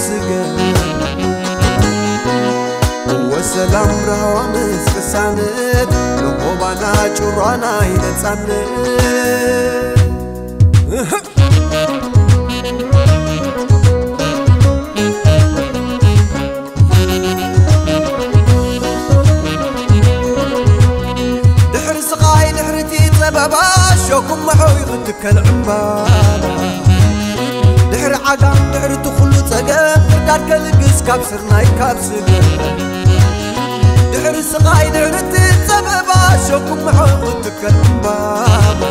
ስርናይ ካብ ስገም ወሰላም ረሃዋ ምስ ቅሳነት ንሆባና ጭሯና ይነፃነት ድሕሪ ስቓይ ድሕሪ እቲ ፀበባ ሸኩም መሖይ ክትከል ዕምባባ ድሕሪ ዓጋም ድሕሪ እቲ ኩሉ ፀገም ፍርዳድ ከልግስ ካብ ስርናይ ካብ ስገም ድሕሪ ስቓይ ድሕሪ እቲ ፀበባ ሸኩም መሖይ ክትከል ዕምባባ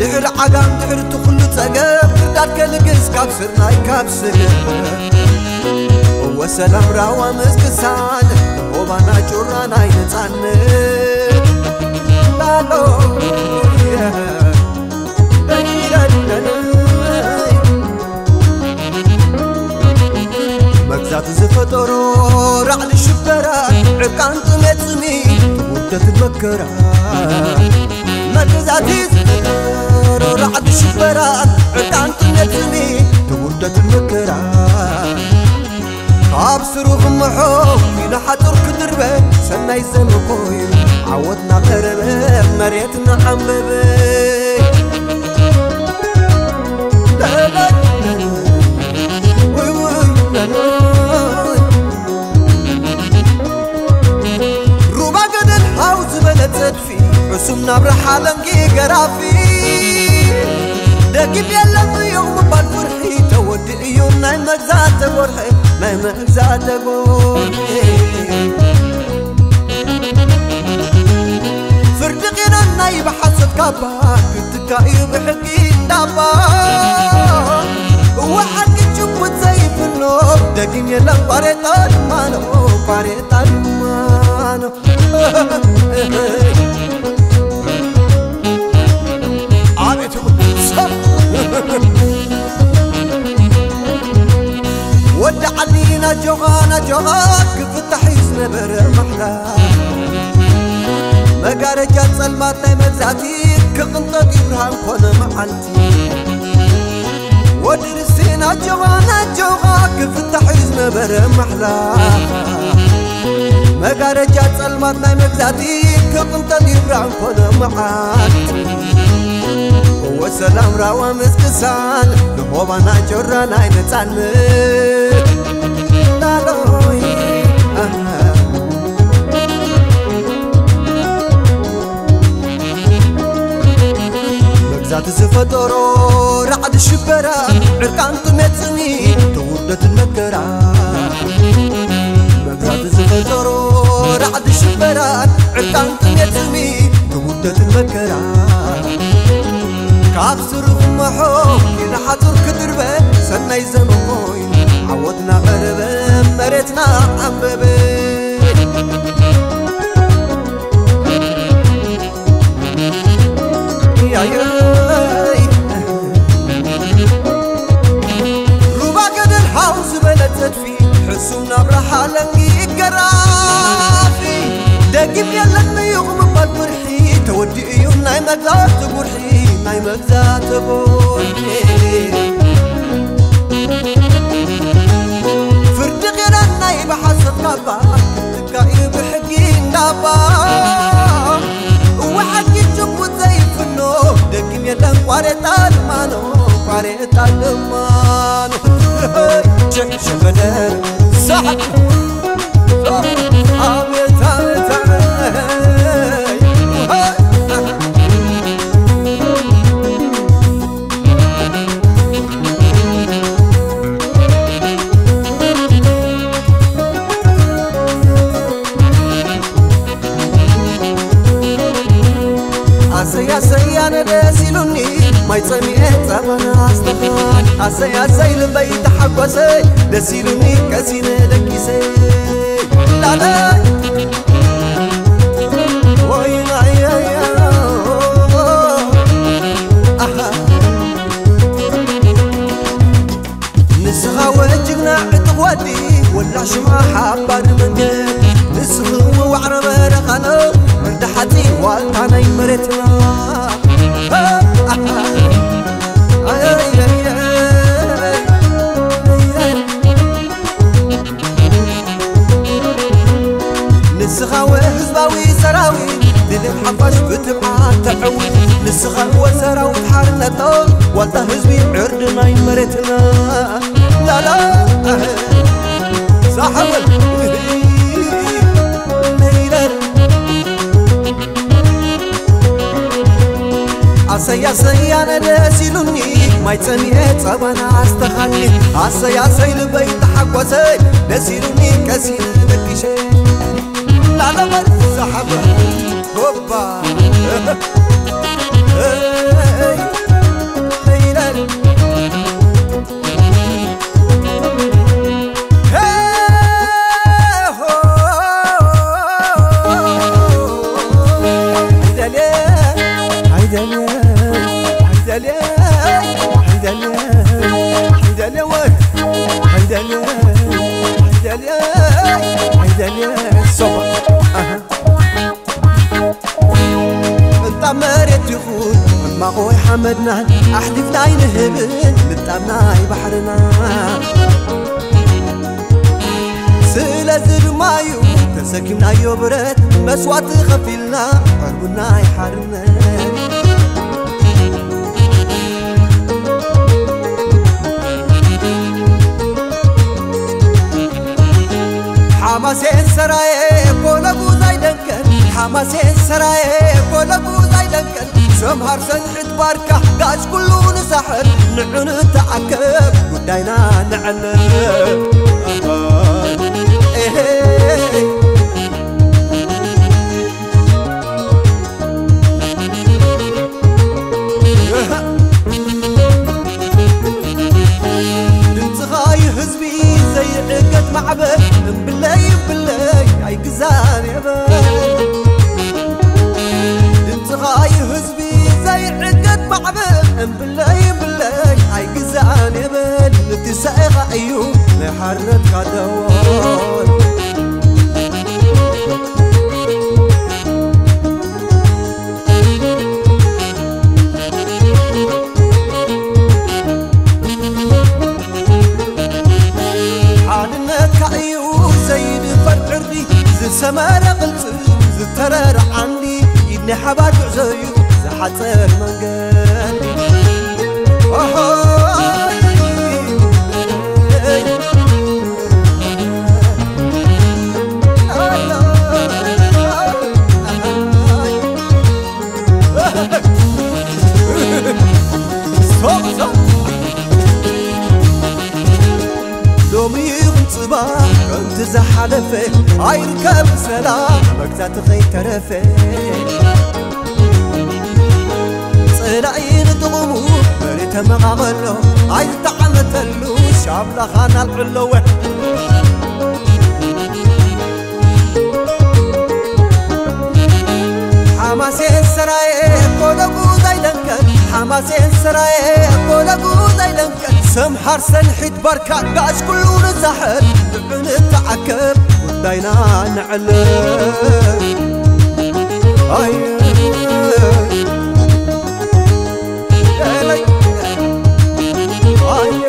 ድሕሪ ዓጋም ድሕሪ እቲ ኩሉ ፀገም ፍርዳድ ከልግስ ካብ ስርናይ ካብ ስገም ወሰላም ራዋ ምስክሳን ሆባና ጩራና ይነፃነት ላሎ فكرة مدزاتي زدر رعد شبرات عدان تنتني تبردة المكرة خاب سروف محوم إلى حضر كدربة سنة يسنقوي عودنا قربة مريتنا حمببة ዕሱም ናብ ረሓለንጊ ገራፊ ደጊም የለን እዮም ምባል ፍርሒ ተወዲ እዩ ናይ መግዛት ተጎርሒ ናይ መግዛት ተጎርሒ ፍርዲ ቂኖን ናይ ብሓሰት ካባ ክትካ እዩ ብሕጊ እንዳባ እዋ ሓቂ ጭቡት ዘይፍኖ ደጊም የለን ቋሬጣ ድማኖ ቋሬጣ ክፍታሕ እዩ ዝነበረ ማሕላ መጋረጃ ጸልማት ናይ መግዛእቲ ክቕንጠጥ ይብርሃን ኮነ መዓልቲ ወዲ ርስና ጆኻ ናጆኻ ክፍታሕ እዩ ዝነበረ ማሕላ መጋረጃ ጸልማት ናይ መግዛእቲ ክቕንጠጥ ይብርሃን ኮነ መዓልቲ ወሰላም ራዋ ምስክሳን ንሆባና ጮራ ናይ ነፃነት ላሎይ መግዛት ዝፈጠሮ ራዕዲ ሽበራ ዕርቃን ጥሜት ጽሚ ተውርደትን መከራ መግዛት ዝፈጠሮ ራዕዲ ሽበራ ዕርቃን ጥሜት ጽሚ ተውርደትን መከራ ካብ ስሩኽ መሖ ንሓፁር ክድርበ ሰናይ ዘመን ኮይኑ ዓወትና ቀረበ መሬትና ዓንበበ تعلمان جك جمنان صح عسي عسي البيت حق عسي دسيلني كسيني ንስኻ ወሰራዊት ሓርነቶ ዋልታ ህዝቢ ዕርዲ ናይ መሬትና ላላ ሳሓወል ነይረር ኣሰያሰያነ ደስ ኢሉኒ ማይ ፀሚኤ ፀባና ኣስተኻኒ ኣሰያሰይ ልበይ ተሓጓሰይ ደስ ኢሉኒ ቀሲነ ደቂሸ ላለበር ሰሓበ ሆባ ብረት መስዋዕቲ ኸፊልና ዕርቡና ይሓርነት ሓማሴን ሰራየ ኮለጉ ዘይደንቀን ሓማሴን ሰራየ ኮለጉ ዘይደንቀን ሰምሃር ሰንዕት ባርካ ጋሽ ኩሉ ንሳሕር ንዑ ንተዓከብ ጉዳይና ንዕለ የበል እቲ ሰኢኻ እዩ ናይ ሓርነትካ ደወል ሓድነትካ እዩ ዘይድፈር ዕርዲ ዝሰመረ ቅልፂ ዝተረረ ዓንዲ ኢድናይ ሓባር ጉዕዞ እዩ ዝሓፀር መንገዲ ዝሓለፈ ኣይርከብ ሰላም መግዛእቲ ከይተረፈ ፅላኢ ንጥቕሙ መሬት ተመቓቐሎ ኣይዝተዓመተሉ ሻምላኻ ናልዕለወ ሓማሴን ሰራየ ኮለጉ ዘይደንቀን ሓማሴን ሰራየ ኮለጉ ዘይደንቀን ሰምሓር ሰንሒት ባርካ ጋሽ ኩሉ ንዛሕር ንዑ ንተዓከብ ጉዳይና ንዕለ ኣየ ኤለይ ኣየ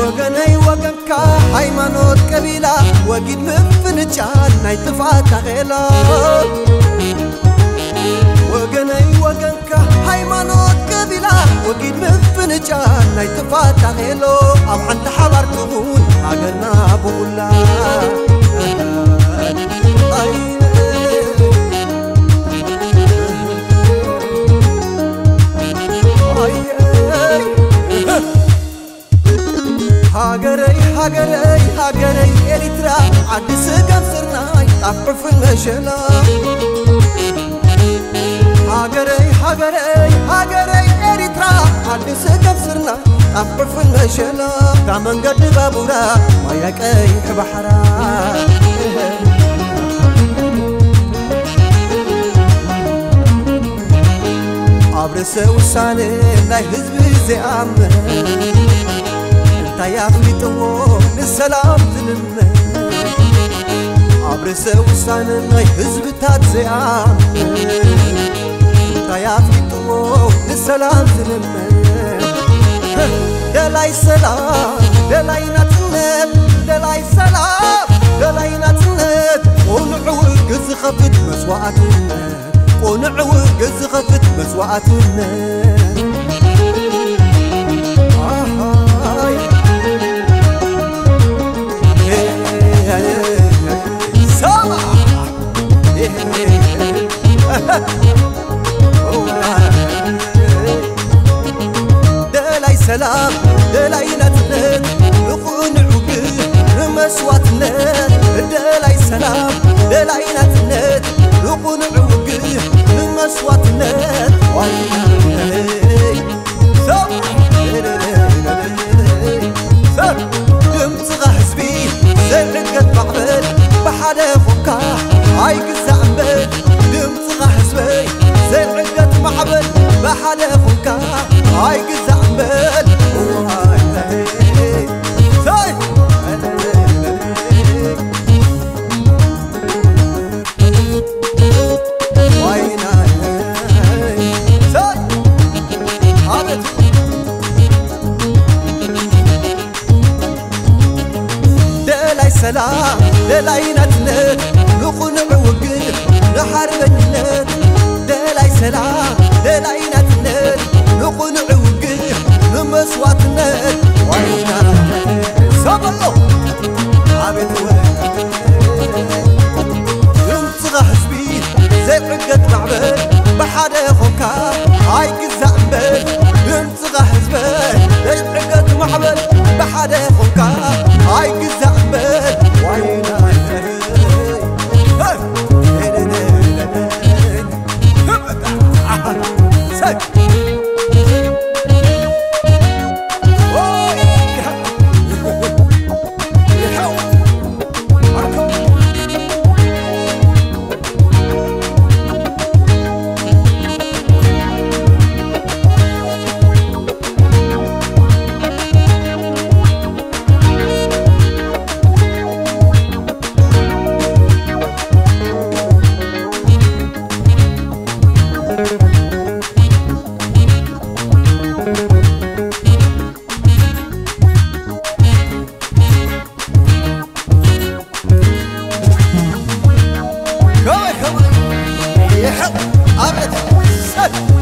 ወገነይ ወገንካ ሃይማኖት ቀቢላ ወጊድ ምፍንጫን ናይ ጥፋት ታኼላ كان نيتفاتا غيلو أو عند حوار كمون أغنى بولا. هاجري هاجري هاجري إريترا عند سجن سرناي طفف نجلا هاجري هاجري هاجري ሃገረይ ሃገረይ ኤሪትራ ዓዲ ስገም ስርናይ ጣፍዕፍን መሸላ ታ መንገዲ ባቡራ ማያ ቀይሕ ባሕራ ኣብ ርእሰ ውሳነ ናይ ህዝቢ ዘይኣምን እንታይ ኣፍሊጥዎ ንሰላም ዝልምን ኣብ ርእሰ ውሳነ ናይ ህዝብታት ዘይኣምን እንታይ ኣፍሊጥዎ ንሰላም دلای سلام دلای نتنب دلای سلام دلای نتنب قنعو قز خفت مسوعتنا قنعو قز خفت مسوعتنا Oh, سلام ኾንካ ኣይግዛእ እምበል ደላይ ሰላም ደላይ Good.